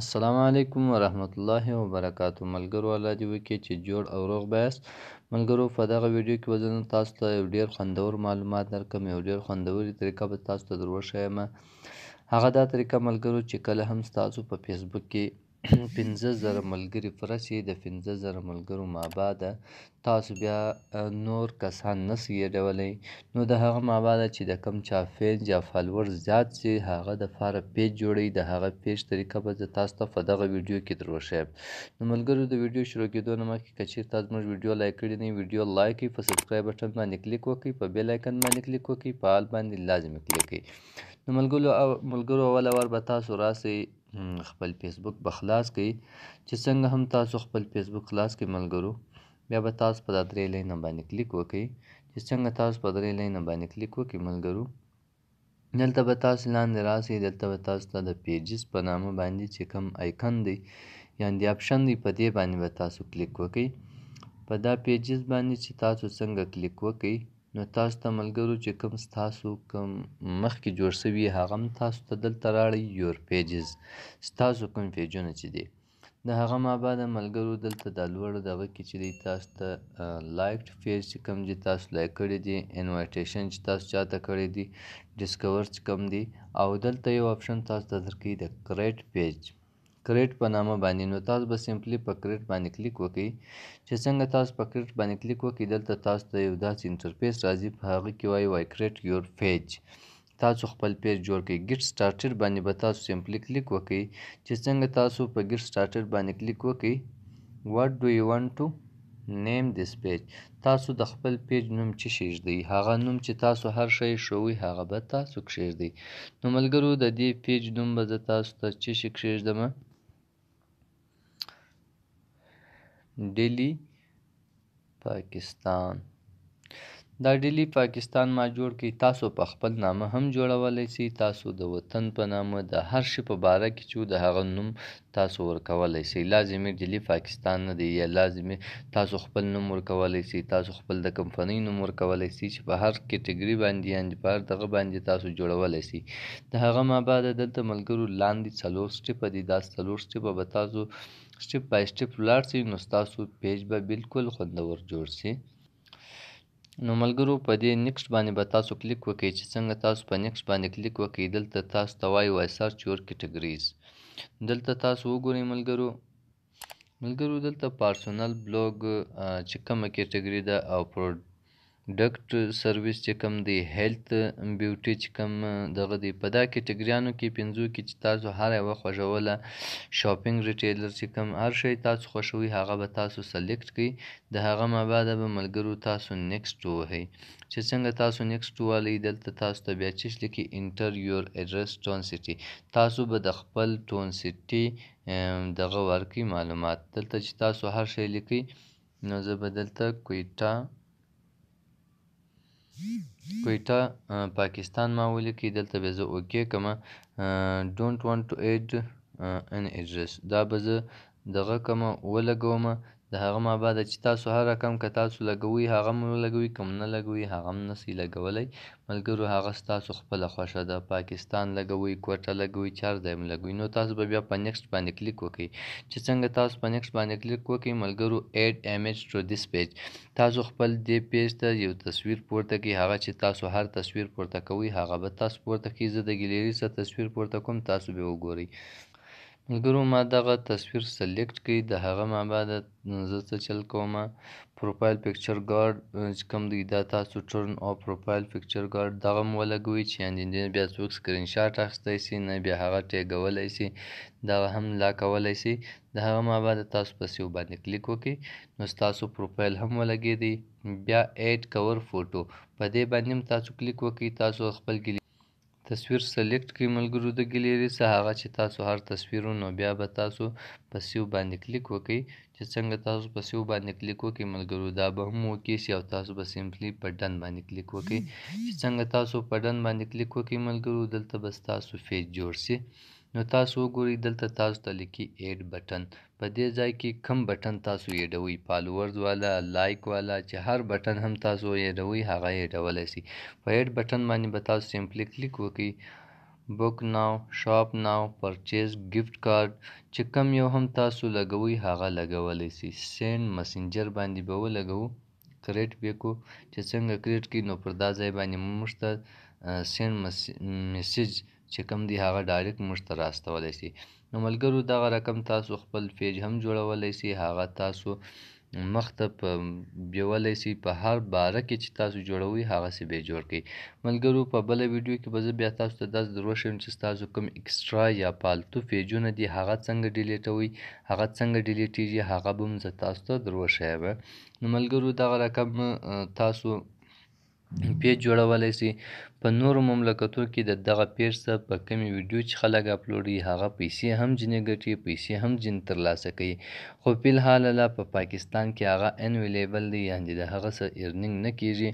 السلام علیکم ورحمت الله وبرکاتو ملګرو الله دې وکړي چې جوړ او روغ بیاست ملګرو په دغه ویډیو کې به زه نن تاسو ته یو ډېر خوندور معلومات درکړم یو ډېر خوندورې طریقه به تاسو ته در وښیم هغه دا طریقه ملګرو چې کله هم ستاسو په فیسبوک کې پنځه زره ملګري پوره شي د پنځه زره ملګرو مابعد تاسو بیا نور کسان نه سي یډولی نو د هغه مابعد چې د کم چا فیج یا فالور زیات سي هغه د فاره پیج جوړي د هغه پیج طریقه به زه تاسو ته په دغه ویډیو کې دروښیم نو ملګرو د ویډیو شروع کېدو نه مخکې که چیرې تاسو موږ ویډیو لایک کړی نه ویډیو لایک کړئ په سبسکرایب بټن باندې کلیک وکړئ په بیل آیکن باندې کلیک وکړئ په آل باندې لازمي کلیک کړئ نو ملګرو ملګرو اوله وار به تاسو راسئ خپل فیسبوک به خلاص کړئ چې څنګه هم تاسو خپل فیسبوک خلاص کړئ ملګرو بیا به تاسو په دا درې لینه باندې کلیک وکړئ چې څنګه تاسو په درې لینه باندې کلیک وکړئ ملګرو دلته به تاسو لاندې راسئ دلته به تاسو ته د پیجز په نامه باندې چې کوم آیکن دی یا دی آپشن دی په دې باندې به تاسو کلیک وکړئ په دا پیجز باندې چې تاسو څنګه کلیک وکړئ نو تاسو ته ملګرو چې کوم ستاسو کوم مخکې جوړ شوي هغه هم تاسو ته دلته راړی یور پیجز ستاسو کوم پیجونه چې دي د هغه ما بعد ملګرو دلته د لوړ دغه کې چې دی تاسو ته لایکډ پیج چې کوم دي تاسو لایک کړی دي انوایټیشن چې تاسو چاته کړی دي ډیسکور چې کوم دي او دلته یو آپشن تاسو ته درکې د کریټ پیج کریټ په نامه باندې نو تاسو به سمپلی په کریټ باندې کلیک وکړئ چې څنګه تاسو په کریټ باندې کلیک وکړئ دلته تاسو ته یو داسې انټرفیس راځي په هغه کې وایي وای کریټ یور پیج تاسو خپل پیج جوړ کړئ ګیټ سټارټډ باندې به تاسو سمپلی کلیک وکړئ چې څنګه تاسو په ګیټ سټارټډ باندې کلیک وکړئ واټ ډو یو وانټ ټو Name this page تاسو د خپل پیج نوم چی شیږدی هغه نوم چی تاسو هر شی ښوی هغه به تاسو کښیږدی نو ملګرو د دی پیج نوم به زه تاسو ته چی شی کښیږدم ډیلی پاکستان دا ډیلی پاکستان ما جوړ کړي تاسو په خپل نامه هم جوړولی سي تاسو د وطن په نامه د هر شي په باره کي چو د هغه نوم تاسو ورکولی سي لا زمي ډیلی پاکستان نه دی یا لا زمي تاسو خپل نوم ورکولی سي تاسو خپل د کمپنۍ نوم ورکولی سي چي په هر کټګري باندي یاندي په هر دغه باندي تاسو جوړولی سي د هغه ما بعد دلته ملګرو لاندي څلور سټیپه دي دا څلور سټیپه به تاسو سټیپ بای سټیپ ولاړ سي نو ستاسو پیج به بلکل خوندور جوړ سي. نو ملګرو په دې نیکسټ باندې به تاسو کلیک وکړئ چې څنګه تاسو په نیکسټ باندې کلیک وکړئ دلته تاسو ته وایي وای سرچ یور کټګریز دلته تاسو وګورئ ملګرو ملګرو دلته پارسونل بلوګ چې کومه کټګری ده او پروډکټ سرویس چې کوم دی هیلث بیوټي چې کوم دغه دی په دا کټګریانو کې پنځو کې چې تاسو هر یوه خوښوله شاپینګ ریټیلر چې کوم هر شی تاسو خوښوي هغه به تاسو سلیکټ کړئ د هغه مابعده به ملګرو تاسو نيکسټ ووهئ چې څنګه تاسو نيکسټ ووالئ دلته تاسو ته بيا چش ليکي انټر يور اډرس ټون سټي تاسو به د خپل ټون سټي دغه ورکړي معلومات دلته چې تاسو هر شی ليکئ نو زه به دلته کويټه کویټه پاکستان ما ولیکی دلته به زه اوکی کم ډونټ وانټ ټو ایډ ان ایډریس دا به زه دغه کم ولګوم د هغه ما بعد چې تاسو هر رقم که تاسو لګوي هغه هم لګوي کوم نه لګوي هغه هم نسی لګولای ملګرو هغه ستاسو خپله خوښه ده پاکستان لګوی کوټه لګوی چار ځای مو لګوی نو تاسو به بیا په نیکسټ باندې کلیک وکړئ چې څنګه تاسو په نیکسټ باندې کلیک وکړئ ملګرو ایډ ایمیج ټو دیس پیج تاسو خپل دې پیج ته یو تصویر پورته کړئ هغه چې تاسو هر تصویر پورته کوئ هغه به تاسو پورته کړئ زه د ګلیری څخه تصویر پورته کوم تاسو به وګورئ ملګرو ما دغه تصویر سلیکټ کړي د هغه ما بعد زه څه چل کوم پروفایل پکچر ګارد چې کوم دی دا تاسو ټرن او پروفایل پکچر ګارد دغه مو ولګوي چې یعنی نه بیا څوک سکرین شاټ اخیستی سي نه بیا هغه ټیګولی سي دغه هم لا کولی سي د هغه ما بعد تاسو په سیو باندې کلیک وکړي نو تاسو پروفایل هم ولګیدي بیا ایډ کور فوټو په دې باندې هم تاسو کلیک وکړي تاسو خپل ګلی تصویر سلیکټ کړئ ملګرو د ګلیري څخه هغه چې تاسو هر تصویر وو نو بیا به تاسو په سیو باندې کلیک وکړئ چې څنګه تاسو په سیو باندې کلیک وکړئ ملګرو دا به هم اوکې شي او تاسو به سیمپلی په ډن باندې کلیک وکړئ چې څنګه تاسو په ډن باندې کلیک وکړئ ملګرو دلته به ستاسو فیج جوړ شي نو تاسو وګورئ دلته تاسو ته لیکي ایډ بټن په دې ځای کې کم بټن تاسو ایډوئ فالورز والا لایک والا چې هر بټن هم تاسو ایډوئ هغه ایډولای سي په ایډ بټن باندې به تاسو سیمپلي کلیک وکړئ بوک ناو شاپ ناو پرچیز ګیفټ کارډ چې کم یو هم تاسو لګوئ هغه لګولای سي سینډ مسنجر باندې به ولګوو کریټ بیکو چې څنګه کریټ کوي نو پر دا ځای باندې موږ ته سینډ میسج چې کوم دی هغه ډایرکټ موږ ته راستولی شي نو ملګرو دغه رقم تاسو خپل پیج هم جوړولی شي هغه تاسو مخ ته په بیولی شي په هر باره کې چې تاسو جوړوي هغه سي به جوړ کړئ ملګرو په بله ویډیو کې به زه بیا تاسو ته داسې در وښیم چې ستاسو کوم اکسټرا یا پالتو پیجونه دي هغه څنګه ډیلیټوي هغه څنګه ډیلیټیږي هغه به هم زه تاسو ته در وښیم نو ملګرو دغه رقم تاسو پیج جوړولای سي په نورو مملکتو کې د دغه پیج ته په کمی ویډیو چې خلک اپلوډي هغه پیسې هم جنې ګټي پیسې هم جن ترلاسه کوي خو په الحال لا په پاکستان کې هغه انویلیبل دی یعنی د هغه سره ارننګ نه کیږي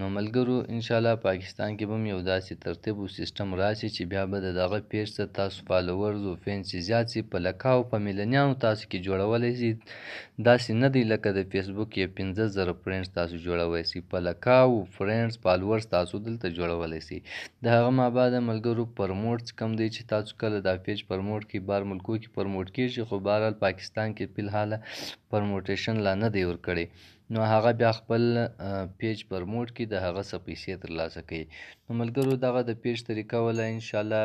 نو ملګرو انشاالله پاکستان کې به هم یو داسې ترتیب او سیستم راشي چې بیا به ددغه پیج ته تاسو فالورز او فینس چې زیات شي په لکهاو په میلنیانو تاسو کې جوړولی شي داسې نه دی لکه د فیسبوک یې پنځه زره فرینډز تاسو جوړوی شي په لکهاو فرینډز فالورز تاسو دلته جوړولی شي د هغه مابعد ملګرو پرموټ چې کوم دی چې تاسو کله دا پیج پرموټ کې بار ملکو کې پرموټ کیږي خو بهرحال پاکستان کې فی الحال پرموټیشن لا نه دی ورکړی نو هغه بیا خپل پیج پرموټ کی د هغه څخه پیسې ترلاسه کوي نو ملګرو دغه د پیج طریقه ولا ان شاء الله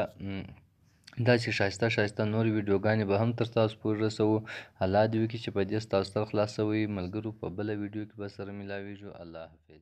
داسې ښایسته ښایسته نور ویډیوګانې به هم تر تاسو پورې رسوو الله دې وکړي چې په دې ستاسو تر خلاصوي ملګرو په بله ویډیو کې به سره ملاویږو الله حافظ